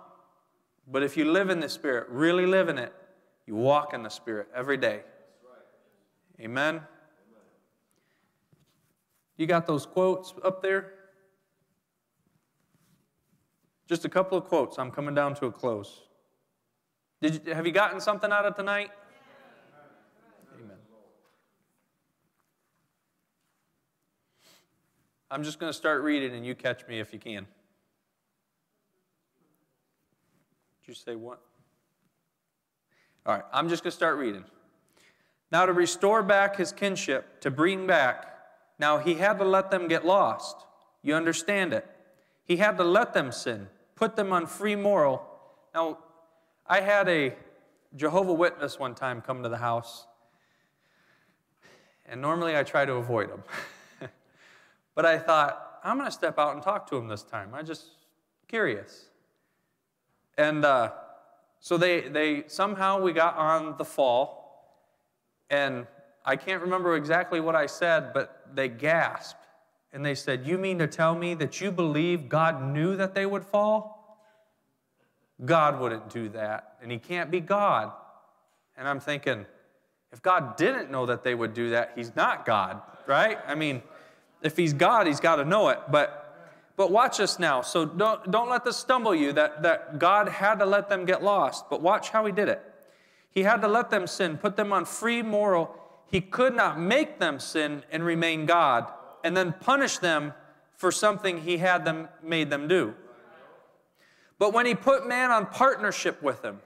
S1: But if you live in the Spirit, really live in it, you walk in the Spirit every day. Amen. You got those quotes up there? Just a couple of quotes. I'm coming down to a close. Did you, have you gotten something out of tonight? Amen. I'm just going to start reading and you catch me if you can. Did you say what? All right, I'm just going to start reading. Now, to restore back his kinship, to bring back, now he had to let them get lost. You understand it. He had to let them sin, put them on free moral. Now, I had a Jehovah Witness one time come to the house, and normally I try to avoid them. *laughs* but I thought, I'm going to step out and talk to him this time. I'm just curious. And uh, so they, they somehow we got on the fall, and I can't remember exactly what I said, but they gasped. And they said, You mean to tell me that you believe God knew that they would fall? God wouldn't do that, and He can't be God. And I'm thinking, if God didn't know that they would do that, He's not God, right? I mean, if He's God, He's got to know it. But but watch us now. So don't, don't let this stumble you that, that God had to let them get lost. But watch how he did it. He had to let them sin, put them on free moral. He could not make them sin and remain God and then punish them for something he had them made them do. But when he put man on partnership with him,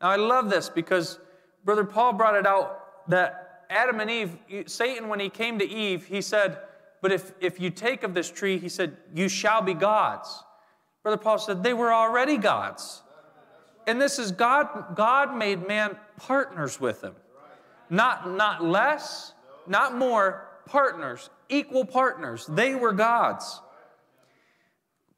S1: now I love this because Brother Paul brought it out that Adam and Eve, Satan, when he came to Eve, he said, But if, if you take of this tree, he said, You shall be gods. Brother Paul said, They were already gods. And this is God, God made man partners with him. Not, not less, not more, partners, equal partners. They were gods.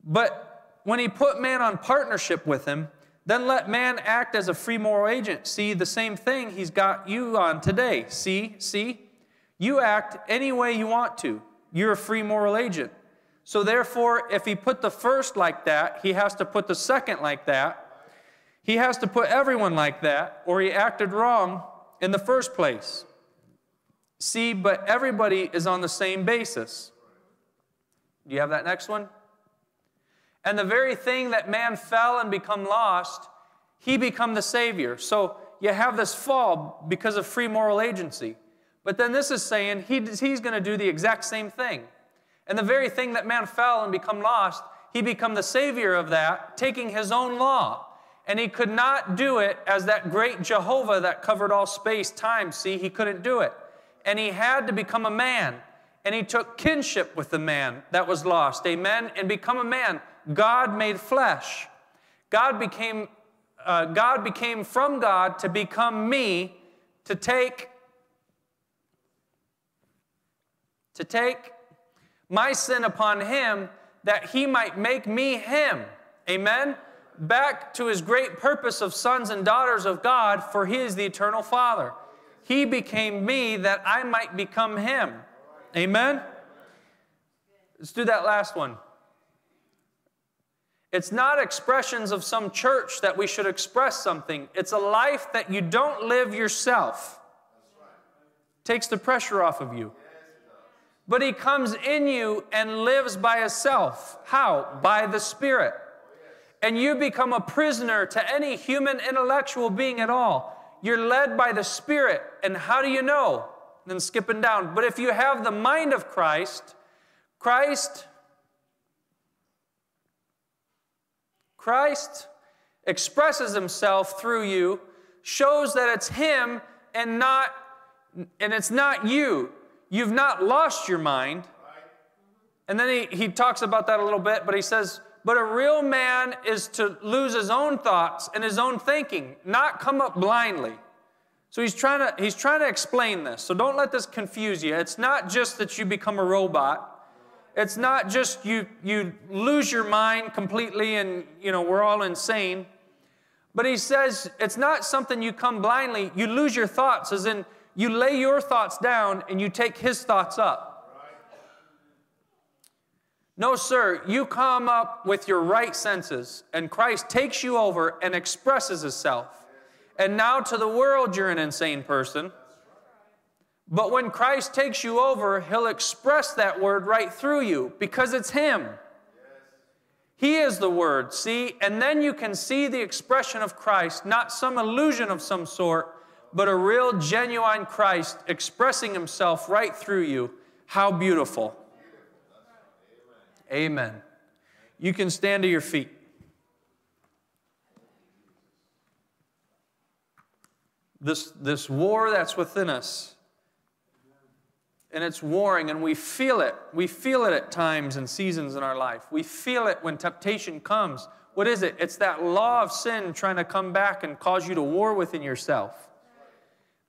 S1: But when he put man on partnership with him, then let man act as a free moral agent. See, the same thing he's got you on today. See, see? You act any way you want to. You're a free moral agent. So, therefore, if he put the first like that, he has to put the second like that. He has to put everyone like that, or he acted wrong in the first place. See, but everybody is on the same basis. Do you have that next one? And the very thing that man fell and become lost, he become the Savior. So you have this fall because of free moral agency. But then this is saying he, he's going to do the exact same thing. And the very thing that man fell and become lost, he become the Savior of that, taking his own law. And he could not do it as that great Jehovah that covered all space, time. See, he couldn't do it. And he had to become a man. And he took kinship with the man that was lost. Amen. And become a man. God made flesh. God became, uh, God became from God to become me, to take, to take my sin upon him that he might make me him. Amen? Back to his great purpose of sons and daughters of God, for he is the eternal Father. He became me that I might become him. Amen? Let's do that last one. It's not expressions of some church that we should express something. It's a life that you don't live yourself. Takes the pressure off of you. But he comes in you and lives by himself. How? By the Spirit. And you become a prisoner to any human intellectual being at all. You're led by the Spirit. And how do you know? Then skipping down. But if you have the mind of Christ, Christ Christ expresses himself through you, shows that it's him and not and it's not you. You've not lost your mind. And then he, he talks about that a little bit, but he says, but a real man is to lose his own thoughts and his own thinking, not come up blindly. So he's trying to he's trying to explain this. So don't let this confuse you. It's not just that you become a robot. It's not just you, you lose your mind completely and, you know, we're all insane. But he says it's not something you come blindly. You lose your thoughts, as in you lay your thoughts down and you take his thoughts up. No, sir, you come up with your right senses, and Christ takes you over and expresses himself. And now to the world, you're an insane person. But when Christ takes you over, he'll express that word right through you because it's him. He is the word, see? And then you can see the expression of Christ, not some illusion of some sort, but a real, genuine Christ expressing himself right through you. How beautiful. Amen. You can stand to your feet. This, this war that's within us and it's warring, and we feel it. We feel it at times and seasons in our life. We feel it when temptation comes. What is it? It's that law of sin trying to come back and cause you to war within yourself.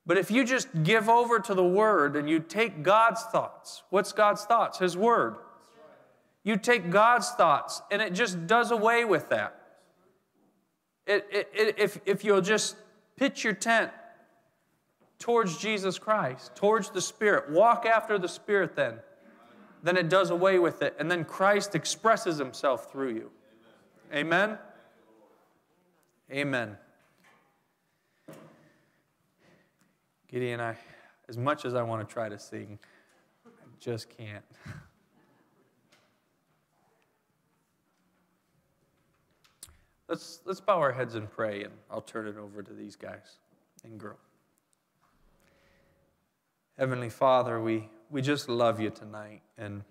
S1: But if you just give over to the Word and you take God's thoughts, what's God's thoughts? His Word. You take God's thoughts and it just does away with that. It, it, it, if, if you'll just pitch your tent towards Jesus Christ, towards the Spirit. Walk after the Spirit then. Then it does away with it. And then Christ expresses himself through you. Amen? Amen. Gideon, I, as much as I want to try to sing, I just can't. *laughs* Let's, let's bow our heads and pray, and I'll turn it over to these guys and girl. Heavenly Father, we, we just love you tonight. And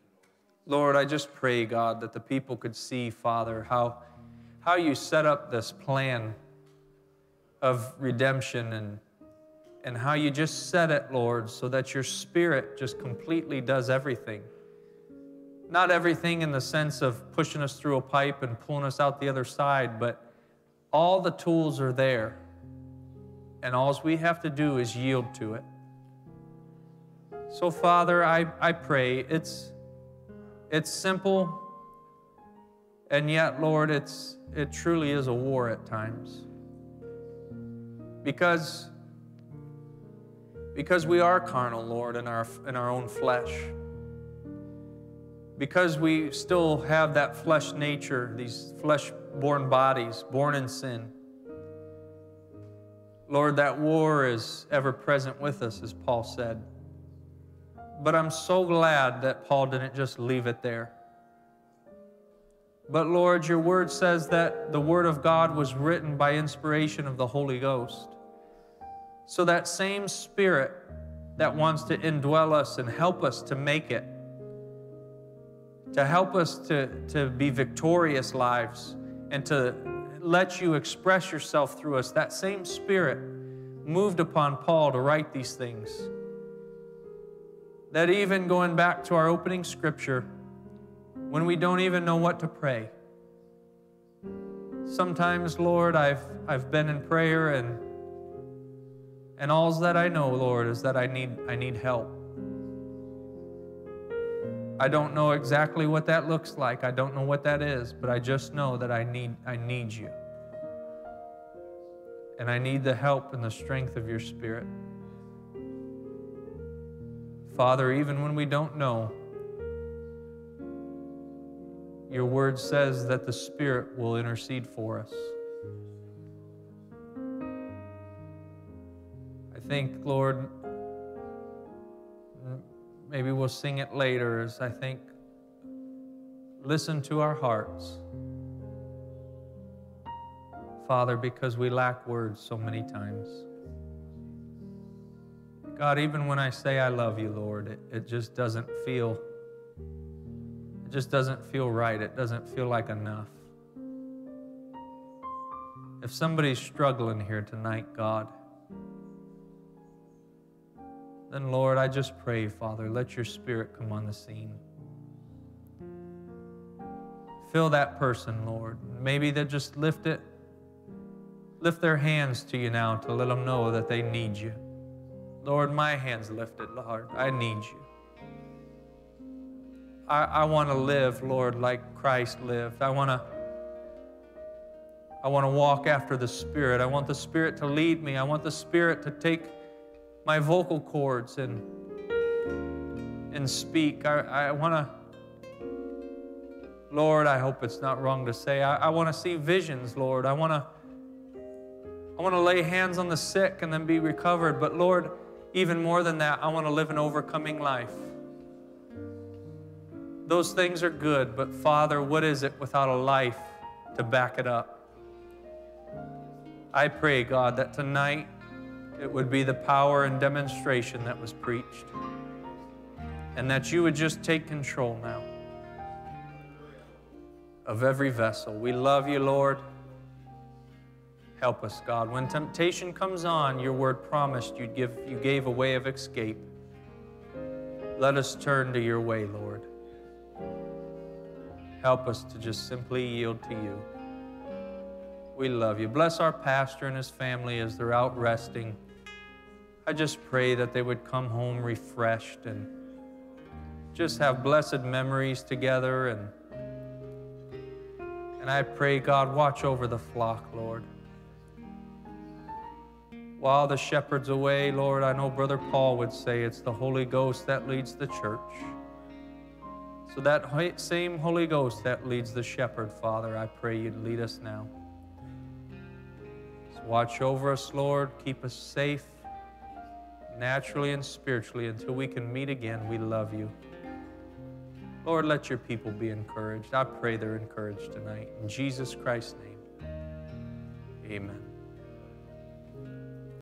S1: Lord, I just pray, God, that the people could see, Father, how, how you set up this plan of redemption and and how you just set it, Lord, so that your spirit just completely does everything. Not everything in the sense of pushing us through a pipe and pulling us out the other side, but all the tools are there. And all we have to do is yield to it. So, Father, I, I pray it's, it's simple, and yet, Lord, it's, it truly is a war at times. Because, because we are carnal, Lord, in our, in our own flesh because we still have that flesh nature, these flesh born bodies, born in sin. Lord, that war is ever present with us, as Paul said. But I'm so glad that Paul didn't just leave it there. But Lord, your word says that the word of God was written by inspiration of the Holy Ghost. So that same spirit that wants to indwell us and help us to make it to help us to, to be victorious lives and to let you express yourself through us. That same Spirit moved upon Paul to write these things. That even going back to our opening scripture, when we don't even know what to pray, sometimes, Lord, I've, I've been in prayer and, and all that I know, Lord, is that I need, I need help. I don't know exactly what that looks like. I don't know what that is, but I just know that I need, I need you. And I need the help and the strength of your Spirit. Father, even when we don't know, your word says that the Spirit will intercede for us. I think, Lord, maybe we'll sing it later as I think, listen to our hearts. Father, because we lack words so many times. God, even when I say I love you, Lord, it, it just doesn't feel, it just doesn't feel right. It doesn't feel like enough. If somebody's struggling here tonight, God, then Lord, I just pray, Father, let your spirit come on the scene. Fill that person, Lord. Maybe they just lift it, lift their hands to you now to let them know that they need you. Lord, my hands lifted, Lord. I need you. I, I want to live, Lord, like Christ lived. I want to. I want to walk after the Spirit. I want the Spirit to lead me. I want the Spirit to take my vocal cords and and speak. I, I want to, Lord, I hope it's not wrong to say, I, I want to see visions, Lord. I want to, I want to lay hands on the sick and then be recovered. But Lord, even more than that, I want to live an overcoming life. Those things are good, but Father, what is it without a life to back it up? I pray, God, that tonight it would be the power and demonstration that was preached. And that you would just take control now of every vessel. We love you, Lord. Help us, God. When temptation comes on, your word promised you'd give, you gave a way of escape. Let us turn to your way, Lord. Help us to just simply yield to you. We love you. Bless our pastor and his family as they're out resting. I just pray that they would come home refreshed and just have blessed memories together. And, and I pray, God, watch over the flock, Lord. While the shepherd's away, Lord, I know Brother Paul would say it's the Holy Ghost that leads the church. So that same Holy Ghost that leads the shepherd, Father, I pray you'd lead us now. So watch over us, Lord. Keep us safe naturally and spiritually until we can meet again. We love you. Lord, let your people be encouraged. I pray they're encouraged tonight. In Jesus Christ's name, amen.